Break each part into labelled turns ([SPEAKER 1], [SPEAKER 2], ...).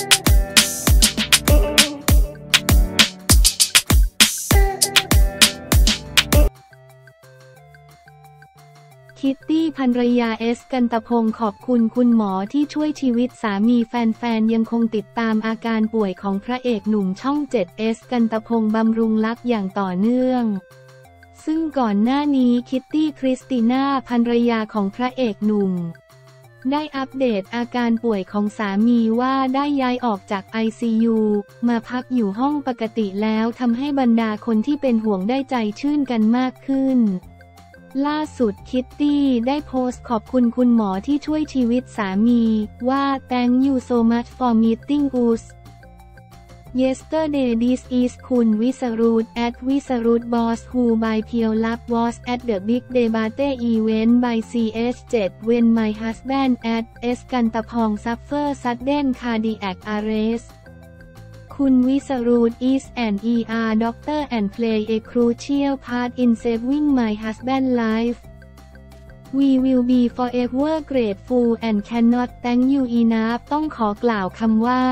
[SPEAKER 1] คิตตี้ภรรยาเอสกันตพงศ์ขอบคุณคุณหมอที่ช่วยชีวิตสามีแฟนๆ ยังคงติดตามอาการป่วยของพระเอกหนุ่มช่อง7เอสกันตพงศ์บำรุงรักอย่างต่อเนื่อง ซึ่งก่อนหน้านี้คิตตี้คริสติน่าภรรยาของพระเอกหนุ่ม ได้อัปเดตอาการป่วยของสามีว่าได้ย้ายออกจาก ICU มาพักอยู่ห้องปกติแล้วทำให้บรรดาคนที่เป็นห่วงได้ใจชื่นกันมากขึ้น ล่าสุดคิตตี้ได้โพสต์ขอบคุณคุณหมอที่ช่วยชีวิตสามี ว่า thank you so much for meeting us Yesterday this is คุณวิสรุต at วิสรุต boss who by Pure Love was at the big debate event by CH7 when my husband at S กันตพงศ์ suffer sudden cardiac arrest คุณวิสรุต is an ER doctor and play a crucial part in saving my husband life We will be forever grateful and cannot thank you enough ต้องขอกล่าวคำว่า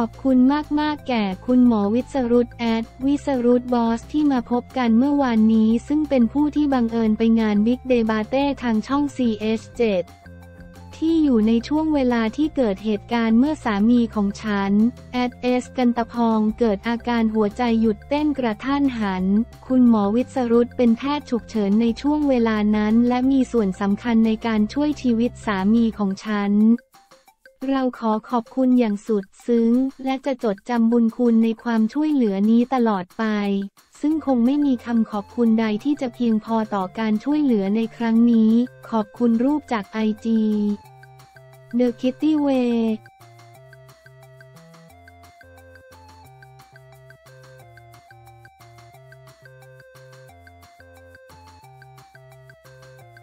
[SPEAKER 1] ขอบคุณมากๆ แก่คุณหมอวิสรุต at วิสรุตบอสที่มาพบกันเมื่อวานนี้ ซึ่งเป็นผู้ที่บังเอิญไปงาน Big Debate ทางช่อง CH7 ที่อยู่ในช่วงเวลาที่เกิดเหตุการณ์เมื่อสามีของฉัน แอดเอสกันตะพองเกิดอาการหัวใจหยุดเต้นกระท่านหัน คุณหมอวิสรุตเป็นแพทย์ฉุกเฉินในช่วงเวลานั้น และมีส่วนสำคัญในการช่วยชีวิตสามีของฉัน เราขอขอบคุณอย่างสุดซึ้ง และจะจดจำบุญคุณในความช่วยเหลือนี้ตลอดไป ซึ่งคงไม่มีคำขอบคุณใดที่จะเพียงพอต่อการช่วยเหลือในครั้งนี้ ขอบคุณรูปจากไอจี The Kitty Way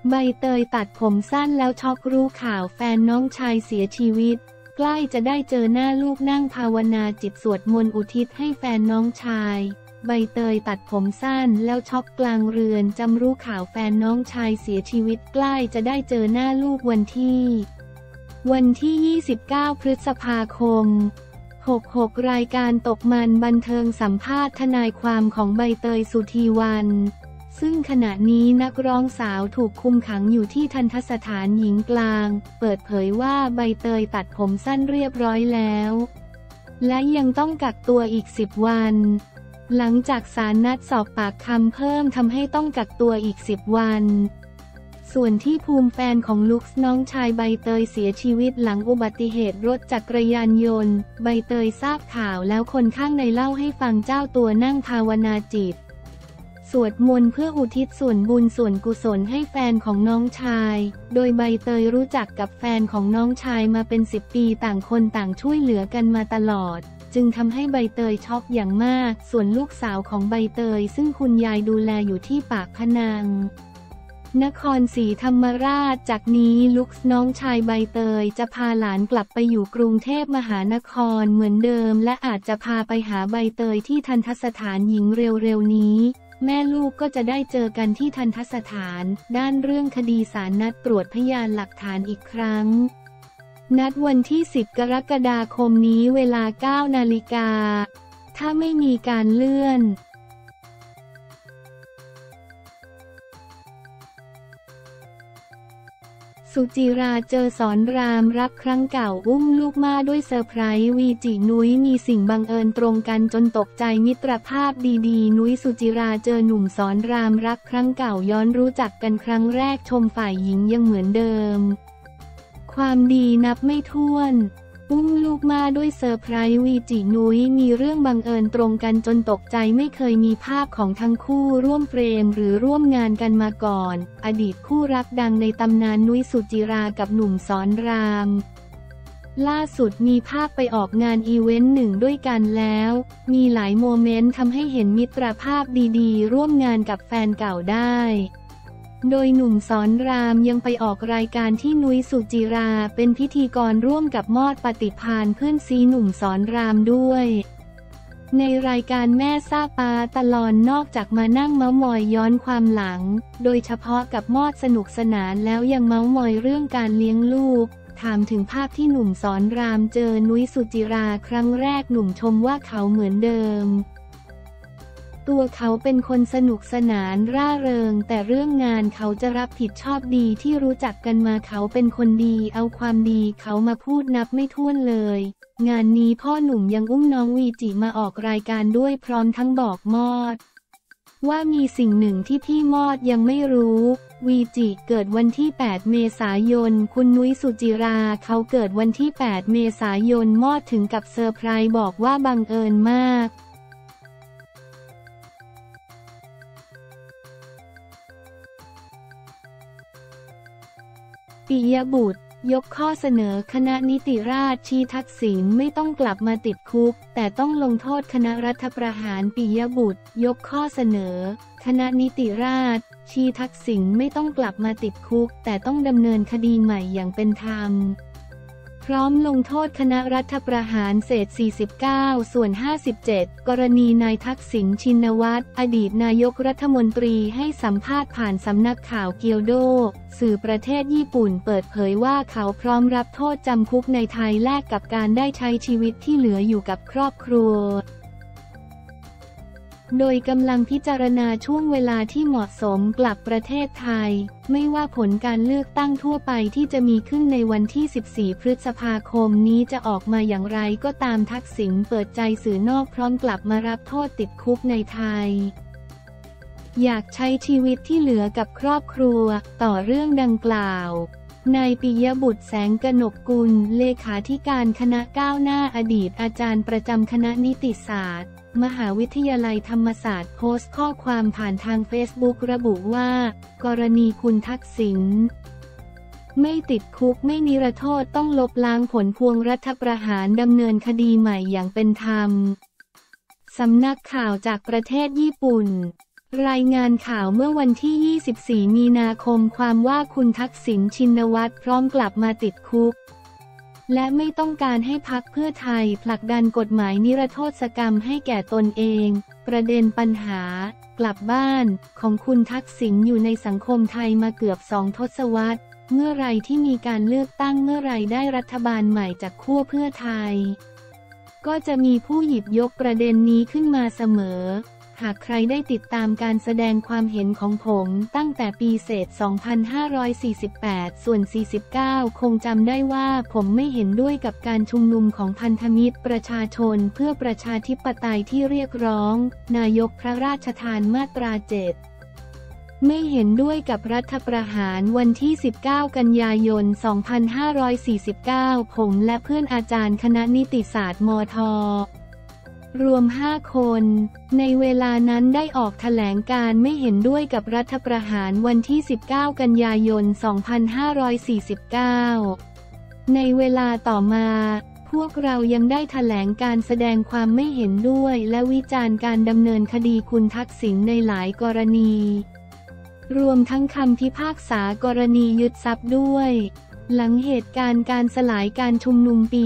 [SPEAKER 1] ใบเตยตัดผมสั้นแล้วช็อกรู้ข่าวแฟนน้องชายเสียชีวิต ใกล้จะได้เจอหน้าลูกนั่งภาวนาจิตสวดมนต์อุทิศให้แฟนน้องชาย ใบเตยตัดผมสั้นแล้วช็อกกลางเรือนจำรู้ข่าวแฟนน้องชายเสียชีวิตใกล้จะได้เจอหน้าลูกวันที่ วันที่ 29 พฤษภาคม66 รายการตกมันบันเทิงสัมภาษณ์ทนายความของใบเตยสุธีวัน ซึ่งขณะนี้นักร้องสาวถูกคุมขังอยู่ที่ทันทสถานหญิงกลาง เปิดเผยว่าใบเตยตัดผมสั้นเรียบร้อยแล้ว และยังต้องกักตัวอีก 10 วัน หลังจากสารนัดสอบปากคำเพิ่มทำให้ต้องกักตัวอีก 10 วัน ส่วนที่ภูมิแฟนของลุคส์น้องชายใบเตยเสียชีวิตหลังอุบัติเหตุรถจักรยานยนต์ ใบเตยทราบข่าวแล้วคนข้างในเล่าให้ฟังเจ้าตัวนั่งภาวนาจิต สวดมนต์เพื่ออุทิศส่วนบุญส่วนกุศลให้แฟนของน้องชาย โดยใบเตยรู้จักกับแฟนของน้องชายมาเป็นสิบปีต่างคนต่างช่วยเหลือกันมาตลอด จึงทำให้ใบเตยช็อกอย่างมาก ส่วนลูกสาวของใบเตย ซึ่งคุณยายดูแลอยู่ที่ปากพนังนครศรีธรรมราช จากนี้ลุกน้องชายใบเตย จะพาหลานกลับไปอยู่กรุงเทพมหานครเหมือนเดิม และอาจจะพาไปหาใบเตยที่ทันทสถานหญิงเร็วๆนี้ แม่ลูกก็จะได้เจอกันที่ทันทสถาน ด้านเรื่องคดีสารนัดตรวจพยานหลักฐานอีกครั้ง นัดวันที่ 10 กรกฎาคมนี้เวลา 9 นาฬิกา ถ้าไม่มีการเลื่อน สุจิราเจอศรรามรักครั้งเก่าอุ้มลูกมาด้วยเซอร์ไพรส์วีจินุ้ยมีสิ่งบังเอิญตรงกันจนตกใจมิตรภาพดีๆ นุ้ยสุจิราเจอหนุ่มศรรามรักครั้งเก่าย้อนรู้จักกันครั้งแรกชมฝ่ายหญิงยังเหมือนเดิม ความดีนับไม่ถ้วน อุ้มลูกมาด้วยเซอร์ไพรส์วีจินุ้ยมีเรื่องบังเอิญตรงกันจนตกใจไม่เคยมีภาพของทั้งคู่ร่วมเฟรมหรือร่วมงานกันมาก่อน อดีตคู่รักดังในตำนานนุ้ยสุจิรากับหนุ่มสอนราม ล่าสุดมีภาพไปออกงานอีเวนต์หนึ่งด้วยกันแล้ว มีหลายโมเมนต์ทำให้เห็นมิตรภาพดีๆ ร่วมงานกับแฟนเก่าได้ โดยหนุ่มสอนรามยังไปออกรายการที่นุ้ยสุจิราเป็นพิธีกรร่วมกับมอดปฏิพานเพื่อนซีหนุ่มสอนรามด้วย ในรายการแม่ซาปาตลอนนอกจากมานั่งเมาส์มอยย้อนความหลัง โดยเฉพาะกับมอดสนุกสนานแล้วยังเมาส์มอยเรื่องการเลี้ยงลูก ถามถึงภาพที่หนุ่มสอนรามเจอนุ้ยสุจิราครั้งแรกหนุ่มชมว่าเขาเหมือนเดิม ตัวเขาเป็นคนสนุกสนานร่าเริง แต่เรื่องงานเขาจะรับผิดชอบดีที่รู้จักกันมาเขาเป็นคนดี เอาความดีเขามาพูดนับไม่ถ้วนเลย งานนี้พ่อหนุ่มยังอุ้มน้องวีจิมาออกรายการด้วยพร้อมทั้งบอกมอด ว่ามีสิ่งหนึ่งที่พี่มอดยังไม่รู้วีจิเกิดวันที่ 8 เมษายน คุณนุ้ยสุจิรา เขาเกิดวันที่ 8 เมษายน มอดถึงกับเซอร์ไพรส์บอกว่าบังเอิญมาก ปิยบุตร ยกข้อเสนอคณะนิติราชชี้ทักษิณไม่ต้องกลับมาติดคุก แต่ต้องลงโทษคณะรัฐประหารปิยบุตร ยกข้อเสนอ คณะนิติราชชี้ทักษิณไม่ต้องกลับมาติดคุก แต่ต้องดำเนินคดีใหม่อย่างเป็นธรรม พร้อมลงโทษคณะรัฐประหารเศษ 49 ส่วน 57 กรณีนายทักษิณชินวัตร อดีตนายกรัฐมนตรีให้สัมภาษณ์ผ่านสำนักข่าวเกียวโด สื่อประเทศญี่ปุ่นเปิดเผยว่าเขาพร้อมรับโทษจำคุกในไทยแลกกับการได้ใช้ชีวิตที่เหลืออยู่กับครอบครัว โดยกำลังพิจารณาช่วงเวลาที่เหมาะสมกลับประเทศไทย ไม่ว่าผลการเลือกตั้งทั่วไปที่จะมีขึ้นในวันที่ 14 พฤษภาคมนี้จะออกมาอย่างไรก็ตามทักษิณเปิดใจสื่อนอกพร้อมกลับมารับโทษติดคุกในไทย อยากใช้ชีวิตที่เหลือกับครอบครัว ต่อเรื่องดังกล่าว นายปิยบุตรแสงกนกกุล เลขาธิการคณะก้าวหน้าอดีตอาจารย์ประจำคณะนิติศาสตร์ มหาวิทยาลัยธรรมศาสตร์โพสต์ข้อความผ่านทางเฟซบุ๊กระบุว่า กรณีคุณทักษิณไม่ติดคุกไม่นิรโทษต้องลบล้างผลพวงรัฐประหารดำเนินคดีใหม่อย่างเป็นธรรม สำนักข่าวจากประเทศญี่ปุ่น รายงานข่าวเมื่อวันที่ 24 มีนาคมความว่าคุณทักษิณชินวัตรพร้อมกลับมาติดคุก และไม่ต้องการให้พักเพื่อไทยผลักดันกฎหมายนิรโทษกรรมให้แก่ตนเอง ประเด็นปัญหากลับบ้านของคุณทักษิณอยู่ในสังคมไทยมาเกือบสองทศวรรษ เมื่อไรที่มีการเลือกตั้งเมื่อไรได้รัฐบาลใหม่จากขั้วเพื่อไทย ก็จะมีผู้หยิบยกประเด็นนี้ขึ้นมาเสมอ หากใครได้ติดตามการแสดงความเห็นของผมตั้งแต่ปีเศษ 2548 ส่วน 49 คงจำได้ว่าผมไม่เห็นด้วยกับการชุมนุมของพันธมิตรประชาชนเพื่อประชาธิปไตยที่เรียกร้อง นายกพระราชทานมาตราเจ็ดไม่เห็นด้วยกับรัฐประหารวันที่ 19 กันยายน 2549 ผมและเพื่อนอาจารย์คณะนิติศาสตร์มท รวม 5 คน ในเวลานั้นได้ออกแถลงการไม่เห็นด้วยกับรัฐประหารวันที่ 19 กันยายน 2549 ในเวลาต่อมา พวกเรายังได้แถลงการแสดงความไม่เห็นด้วยและวิจารณ์การดำเนินคดีคุณทักษิณในหลายกรณี รวมทั้งคำพิพากษากรณียึดทรัพย์ด้วย หลังเหตุการณ์การสลายการชุมนุมปี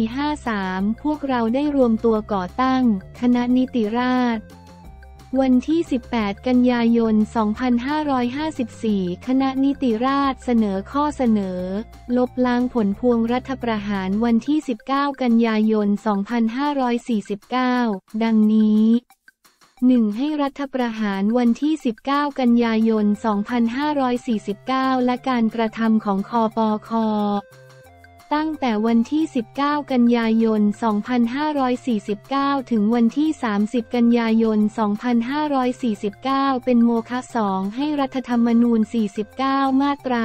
[SPEAKER 1] 53 พวกเราได้รวมตัวก่อตั้ง คณะนิติราษฎร์วันที่ 18 กันยายน 2554 คณะนิติราษฎร์เสนอข้อเสนอ ลบล้างผลพวงรัฐประหารวันที่ 19 กันยายน 2549 ดังนี้ 1. ให้รัฐประหารวันที่ 19 กันยายน 2549 และการกระทำของคอปอคอตั้งแต่วันที่ 19 กันยายน 2549 ถึงวันที่ 30 กันยายน 2549 เป็นโมฆะ2ให้รัฐธรรมนูญ 49 มาตรา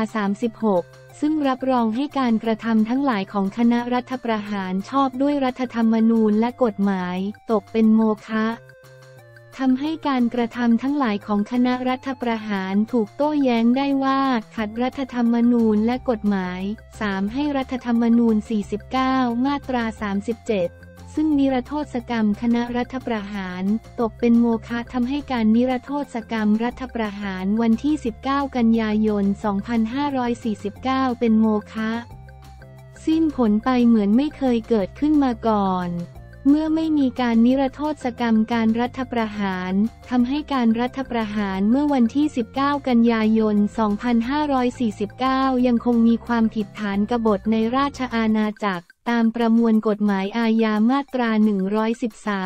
[SPEAKER 1] 36 ซึ่งรับรองให้การกระทำทั้งหลายของคณะรัฐประหารชอบด้วยรัฐธรรมนูญและกฎหมาย ตกเป็นโมฆะ ทำให้การกระทำทั้งหลายของคณะรัฐประหารถูกโต้แย้งได้ว่า ขัดรัฐธรรมนูญและกฎหมาย 3. ให้รัฐธรรมนูญ 49 มาตรา 37 ซึ่งนิรโทษกรรมคณะรัฐประหาร ตกเป็นโมฆะทำให้การนิรโทษกรรมรัฐประหารวันที่ 19 กันยายน 2549 เป็นโมฆะสิ้นผลไปเหมือนไม่เคยเกิดขึ้นมาก่อน เมื่อไม่มีการนิรโทษกรรมการรัฐประหารทำให้การรัฐประหารเมื่อวันที่ 19 กันยายน 2549 ยังคงมีความผิดฐานกบฏในราชอาณาจักร ตามประมวลกฎหมายอาญามาตรา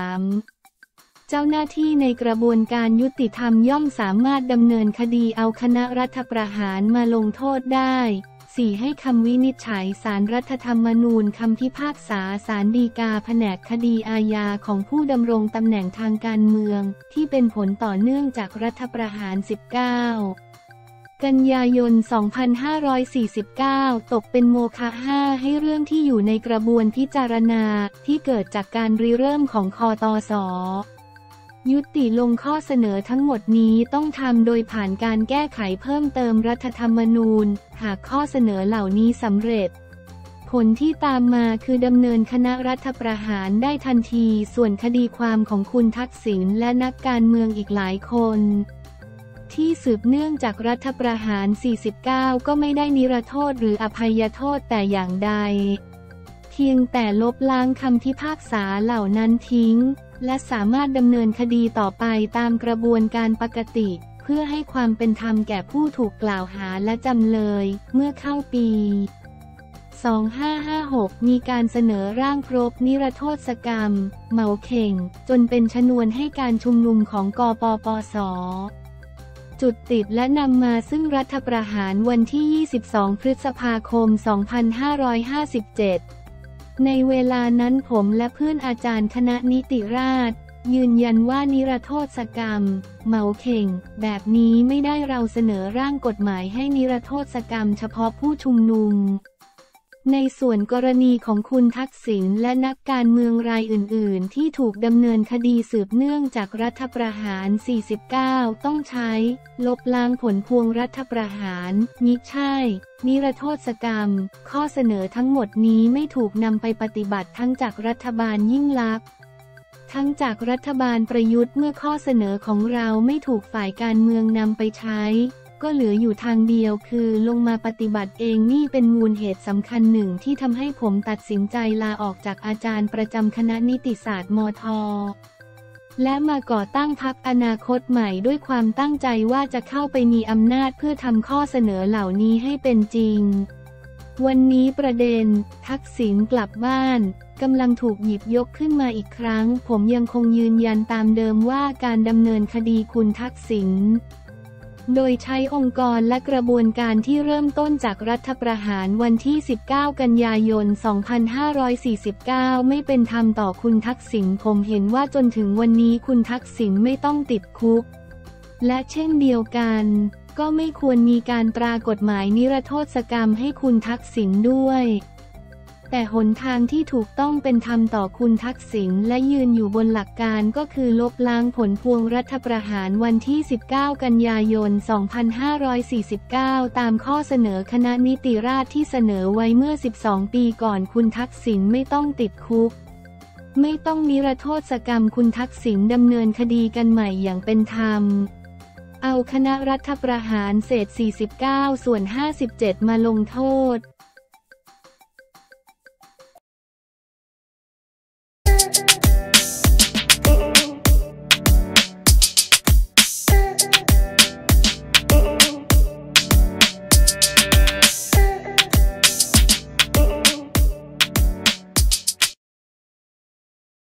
[SPEAKER 1] 113เจ้าหน้าที่ในกระบวนการยุติธรรมย่อมสามารถดำเนินคดีเอาคณะรัฐประหารมาลงโทษได้ 4. ให้คำวินิจฉัยสารรัฐธรรมนูญคำพิพากษาสารดีกาแผนกคดีอาญาของผู้ดำรงตำแหน่งทางการเมือง ที่เป็นผลต่อเนื่องจากรัฐประหาร 19กันยายน 2549 ตกเป็นโมฆะ5ให้เรื่องที่อยู่ในกระบวนพิจารณาที่เกิดจากการริเริ่มของคอตอสอ ยุติลงข้อเสนอทั้งหมดนี้ต้องทำโดยผ่านการแก้ไขเพิ่มเติมรัฐธรรมนูญ หากข้อเสนอเหล่านี้สำเร็จ ผลที่ตามมาคือดำเนินคณะรัฐประหารได้ทันที ส่วนคดีความของคุณทักษิณและนักการเมืองอีกหลายคน ที่สืบเนื่องจากรัฐประหาร 49 ก็ไม่ได้นิรโทษหรืออภัยโทษแต่อย่างใด พียงแต่ลบล้างคำพิพากษาเหล่านั้นทิ้ง และสามารถดำเนินคดีต่อไปตามกระบวนการปกติ เพื่อให้ความเป็นธรรมแก่ผู้ถูกกล่าวหาและจำเลย เมื่อเข้าปี 2556 มีการเสนอร่างครบนิรโทษกรรม เหมาเข่ง จนเป็นชนวนให้การชุมนุมของกปปสจุดติดและนำมาซึ่งรัฐประหารวันที่ 22 พฤษภาคม 2557 ในเวลานั้นผมและเพื่อนอาจารย์คณะนิติราษฎรยืนยันว่านิรโทษกรรม เหมาเข่ง แบบนี้ไม่ได้เราเสนอร่างกฎหมายให้นิรโทษกรรมเฉพาะผู้ชุมนุม ในส่วนกรณีของคุณทักษิณและนักการเมืองรายอื่น ๆ ที่ถูกดำเนินคดีสืบเนื่องจากรัฐประหาร 49 ต้องใช้ ลบล้างผลพวงรัฐประหาร มิใช่ นิรโทษกรรม ข้อเสนอทั้งหมดนี้ไม่ถูกนำไปปฏิบัติทั้งจากรัฐบาลยิ่งลักษณ์ทั้งจากรัฐบาลประยุทธ์เมื่อข้อเสนอของเราไม่ถูกฝ่ายการเมืองนำไปใช้ ก็เหลืออยู่ทางเดียวคือลงมาปฏิบัติเองนี่เป็นมูลเหตุสำคัญหนึ่งที่ทำให้ผมตัดสินใจลาออกจากอาจารย์ประจำคณะนิติศาสตร์มท และมาก่อตั้งพักอนาคตใหม่ด้วยความตั้งใจว่าจะเข้าไปมีอำนาจเพื่อทำข้อเสนอเหล่านี้ให้เป็นจริง วันนี้ประเด็น ทักษิณกลับบ้านกำลังถูกหยิบยกขึ้นมาอีกครั้ง ผมยังคงยืนยันตามเดิมว่าการดำเนินคดีคุณทักษิณ โดยใช้องค์กรและกระบวนการที่เริ่มต้นจากรัฐประหารวันที่ 19 กันยายน 2549 ไม่เป็นธรรมต่อคุณทักษิณผมเห็นว่าจนถึงวันนี้คุณทักษิณไม่ต้องติดคุก และเช่นเดียวกัน ก็ไม่ควรมีการตรากฎหมายนิรโทษกรรมให้คุณทักษิณด้วย แต่หนทางที่ถูกต้องเป็นธรรมต่อคุณทักษิณและยืนอยู่บนหลักการก็คือลบล้างผลพวงรัฐประหารวันที่ 19 กันยายน 2549 ตามข้อเสนอคณะนิติราษฎรที่เสนอไว้เมื่อ 12 ปีก่อนคุณทักษิณไม่ต้องติดคุก ไม่ต้องนิรโทษกรรมคุณทักษิณดำเนินคดีกันใหม่อย่างเป็นธรรมเอาคณะรัฐประหารเศษ 49 ส่วน 57 มาลงโทษ